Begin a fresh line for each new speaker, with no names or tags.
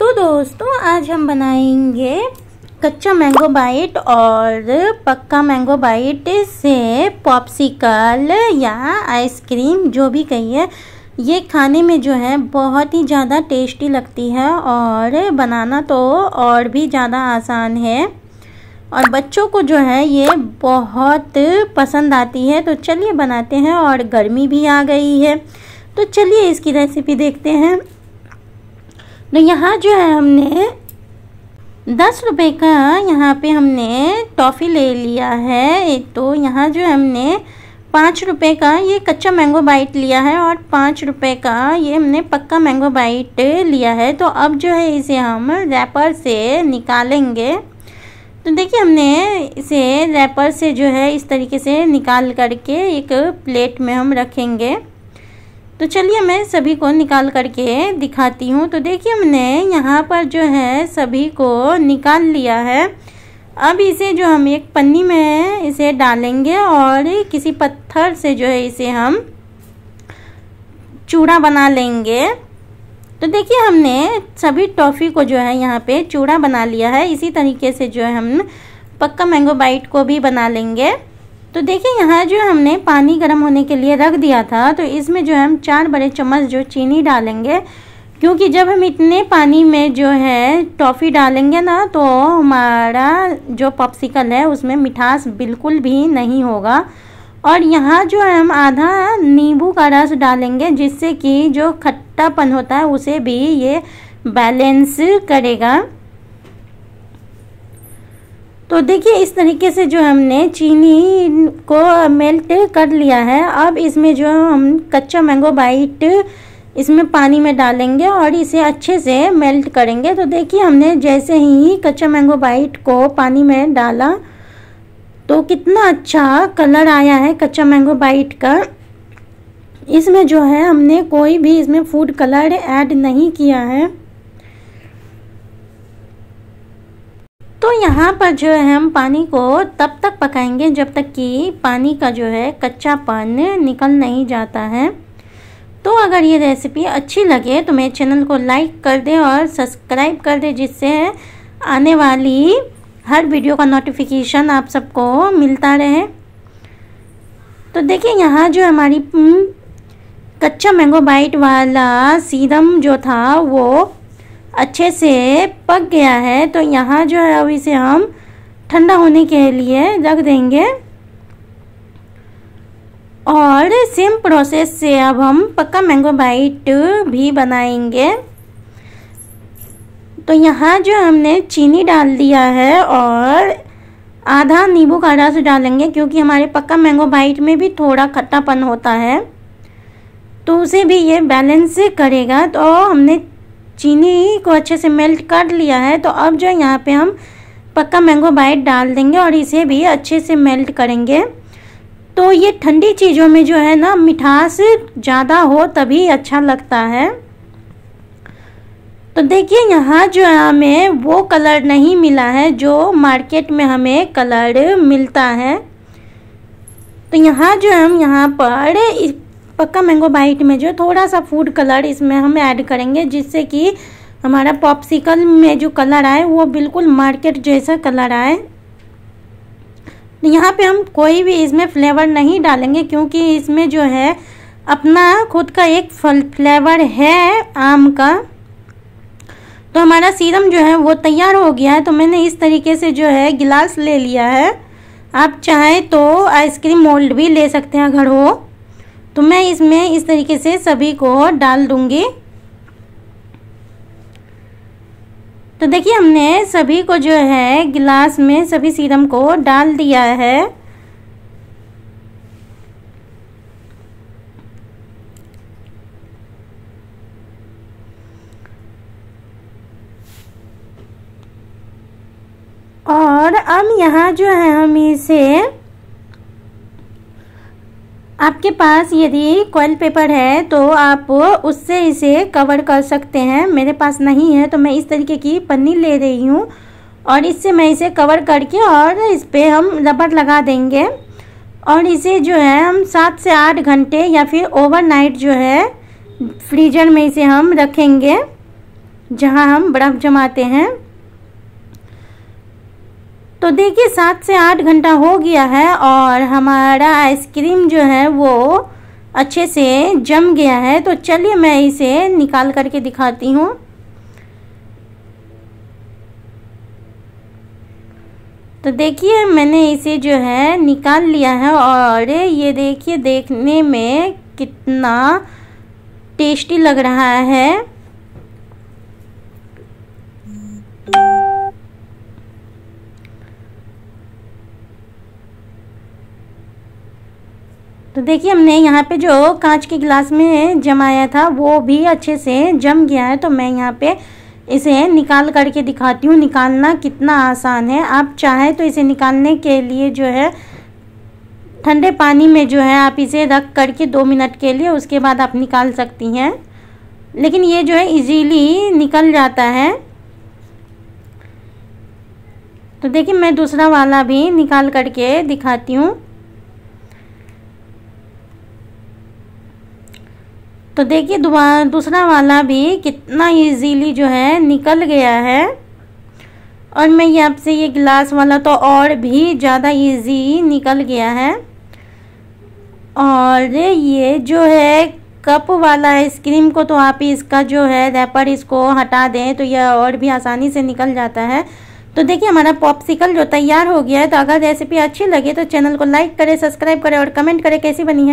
तो दोस्तों, आज हम बनाएँगे कच्चा मैंगो बाइट और पक्का मैंगो बाइट से पॉप्सिकल या आइसक्रीम जो भी कहिए। ये खाने में जो है, बहुत ही ज़्यादा टेस्टी लगती है और बनाना तो और भी ज़्यादा आसान है। और बच्चों को जो है, ये बहुत पसंद आती है। तो चलिए बनाते हैं और गर्मी भी आ गई है। तो चलिए इसकी रेसिपी देखते हैं। तो यहाँ जो है हमने दस रुपए का यहाँ पे हमने टॉफ़ी ले लिया है। तो यहाँ जो हमने पाँच रुपए का ये कच्चा मैंगो बाइट लिया है और पाँच रुपए का ये हमने पक्का मैंगो बाइट लिया है। तो अब जो है इसे हम रैपर से निकालेंगे। तो देखिए हमने इसे रैपर से जो है इस तरीके से निकाल करके एक प्लेट में हम रखेंगे। तो चलिए मैं सभी को निकाल करके दिखाती हूँ। तो देखिए हमने यहाँ पर जो है सभी को निकाल लिया है। अब इसे जो हम एक पन्नी में इसे डालेंगे और किसी पत्थर से जो है इसे हम चूड़ा बना लेंगे। तो देखिए हमने सभी टॉफ़ी को जो है यहाँ पे चूड़ा बना लिया है। इसी तरीके से जो है हम पक्का मैंगो बाइट को भी बना लेंगे। तो देखिए, यहाँ जो हमने पानी गर्म होने के लिए रख दिया था तो इसमें जो हम चार बड़े चम्मच जो चीनी डालेंगे। क्योंकि जब हम इतने पानी में जो है टॉफ़ी डालेंगे ना तो हमारा जो पॉप्सिकल है, उसमें मिठास बिल्कुल भी नहीं होगा। और यहाँ जो है हम आधा नींबू का रस डालेंगे, जिससे कि जो खट्टापन होता है, उसे भी ये बैलेंस करेगा। तो देखिए, इस तरीके से जो हमने चीनी को मेल्ट कर लिया है। अब इसमें जो हम कच्चा मैंगो बाइट इसमें पानी में डालेंगे और इसे अच्छे से मेल्ट करेंगे। तो देखिए, हमने जैसे ही कच्चा मैंगो बाइट को पानी में डाला तो कितना अच्छा कलर आया है कच्चा मैंगो बाइट का। इसमें जो है, हमने कोई भी इसमें फ़ूड कलर ऐड नहीं किया है। तो यहाँ पर जो है हम पानी को तब तक पकाएँगे जब तक कि पानी का जो है कच्चापन निकल नहीं जाता है। तो अगर ये रेसिपी अच्छी लगे तो मेरे चैनल को लाइक कर दे और सब्सक्राइब कर दे, जिससे आने वाली हर वीडियो का नोटिफिकेशन आप सबको मिलता रहे। तो देखिए यहाँ जो हमारी कच्चा मैंगो बाइट वाला सीरम जो था वो अच्छे से पक गया है तो यहाँ जो है अब इसे हम ठंडा होने के लिए रख देंगे। और सेम प्रोसेस से अब हम पक्का मैंगो बाइट भी बनाएँगे। तो यहाँ जो हमने चीनी डाल दिया है और आधा नींबू का रस डालेंगे, क्योंकि हमारे पक्का मैंगो बाइट में भी थोड़ा खट्टापन होता है। तो उसे भी ये बैलेंस करेगा तो हमने चीनी को अच्छे से मेल्ट कर लिया है तो अब जो यहाँ पे हम पक्का मैंगो बाइट डाल देंगे और इसे भी अच्छे से मेल्ट करेंगे। तो ये ठंडी चीज़ों में जो है ना, मिठास ज़्यादा हो तभी अच्छा लगता है। तो देखिए, यहाँ जो है हमें वो कलर नहीं मिला है जो मार्केट में हमें कलर मिलता है। तो यहाँ जो हम यहाँ पर पक्का मैंगो बाइट में जो थोड़ा सा फ़ूड कलर इसमें हम ऐड करेंगे, जिससे कि हमारा पॉप्सिकल में जो कलर आए, वो बिल्कुल मार्केट जैसा कलर आए। यहाँ पे हम कोई भी इसमें फ्लेवर नहीं डालेंगे, क्योंकि इसमें जो है, अपना खुद का एक फल फ्लेवर है आम का। तो हमारा सीरम जो है, वो तैयार हो गया है तो मैंने इस तरीके से जो है, गिलास ले लिया है। आप चाहें तो आइसक्रीम मोल्ड भी ले सकते हैं, अगर हो। तो मैं इसमें इस तरीके से सभी को डाल दूँगी। तो देखिए, हमने सभी को जो है, गिलास में सभी सीरम को डाल दिया है। और अब यहाँ जो है, हम इसे आपके पास यदि कॉयल पेपर है तो आप उससे इसे कवर कर सकते हैं। मेरे पास नहीं है तो मैं इस तरीके की पन्नी ले रही हूँ। और इससे मैं इसे कवर करके और इस पर हम रबर लगा देंगे। और इसे जो है, हम सात से आठ घंटे या फिर ओवरनाइट जो है फ्रीजर में इसे हम रखेंगे, जहाँ हम बर्फ़ जमाते हैं। तो देखिए, सात से आठ घंटा हो गया है और हमारा आइसक्रीम जो है वो अच्छे से जम गया है। तो चलिए मैं इसे निकाल करके दिखाती हूँ। तो देखिए, मैंने इसे जो है निकाल लिया है और ये देखिए, देखने में कितना टेस्टी लग रहा है। तो देखिए, हमने यहाँ पे जो कांच के गिलास में जमाया था, वो भी अच्छे से जम गया है। तो मैं यहाँ पे इसे निकाल करके दिखाती हूँ। निकालना कितना आसान है। आप चाहें तो इसे निकालने के लिए जो है, ठंडे पानी में जो है आप इसे रख करके दो मिनट के लिए उसके बाद आप निकाल सकती हैं। लेकिन ये जो है इजीली निकल जाता है। तो देखिए, मैं दूसरा वाला भी निकाल करके दिखाती हूँ। तो देखिए दोबारा दूसरा वाला भी कितना इजीली जो है निकल गया है। और मैं ये आपसे ये गिलास वाला तो और भी ज़्यादा इजी निकल गया है। और ये जो है कप वाला आइसक्रीम को तो आप इसका जो है रैपर इसको हटा दें तो यह और भी आसानी से निकल जाता है। तो देखिए हमारा पॉप्सिकल जो तैयार हो गया है तो अगर रेसिपी अच्छी लगे तो चैनल को लाइक करें सब्सक्राइब करें और कमेंट करें कैसी बनी है।